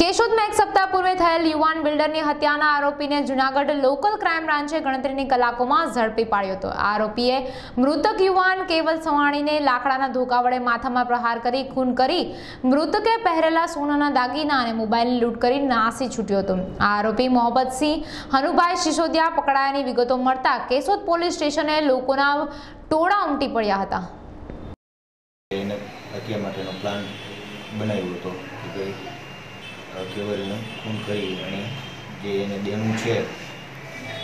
કેશોદમાં એક સપ્તાહ પૂર્વે થયેલ યુવાન બિલ્ડરની હત્યાના આરોપીને જુનાગઢ લોકલ ક્રાઇમ બ્રાન્ચે ગણતરીની કલાકોમાં ઝડપી પાડ્યો હતો. આરોપીએ મૃતક યુવાન કેવલ સવાણીને લાકડાના ધોકા વડે માથામાં પ્રહાર કરી, ખૂન કરી, મૃતકે પહેરેલા સોનાના દાગીના અને મોબાઈલની લૂંટ કરી નાસી છૂટ્યો હતો. આ આરોપી મોહબ્બતસિંહ હનુભાઈ સિસોદિયા પકડાયાની વિગતો મળતા કેશોદ પોલીસ સ્ટેશને લોકોના ટોળા ઉમટી પડ્યા હતા. એને હત્યા માટેનો પ્લાન કેવલને ખૂન કરી અને જે એને દેણું છે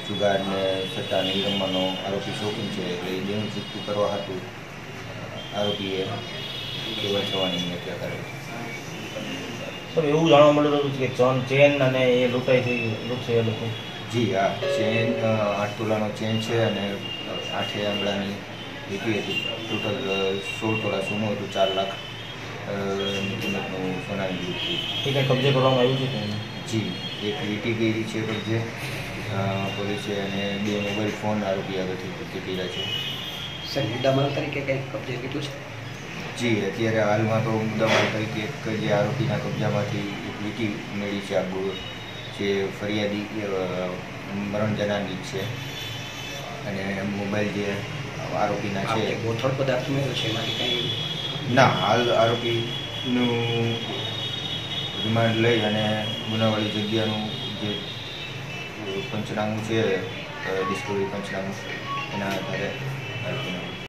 જુગારને ને સટ્ટા રમવાનો આરોપી શોખીન છે એટલે એ દેણું ચૂકતું કરવા હતું. આરોપીએ કેવલ ચવાણીની હત્યા કરેલ પણ એવું જાણવા મળ્યું હતું કે ચન ચેન અને એ લૂંટાઈ થઈ લૂંટશે એ લોકો. જી હા ચેન આઠ તોલાનો ચેન છે અને આઠે આંગળાની લીટી હતી. ટોટલ સોળ તોલા સોનું હતું ચાર લાખ કિંમતનું સોનાની હતી એ કંઈ કબજે કરવામાં આવ્યું છે કે જી એક લીટી ગયેલી છે કબજે. પોલીસે અને બે મોબાઈલ ફોન આરોપી આગળથી કબજે કર્યા છે. સર મુદ્દામાલ તરીકે કંઈક કબજે કીધું છે? જી અત્યારે હાલમાં તો મુદ્દામાલ તરીકે એક જે આરોપીના કબજામાંથી એક લીટી મળી છે આ ગોળ જે ફરિયાદી મરણ જનાની છે. અને મોબાઈલ જે આરોપીના છે. ગોથળ પદાર્થ મેળવ્યો છે એમાંથી કંઈ ના હાલ આરોપીનું રિમાન્ડ લઈ અને ગુનાવાળી જગ્યાનું જે પંચનામું છે ડિસ્કવરી પંચનામું એના આધારે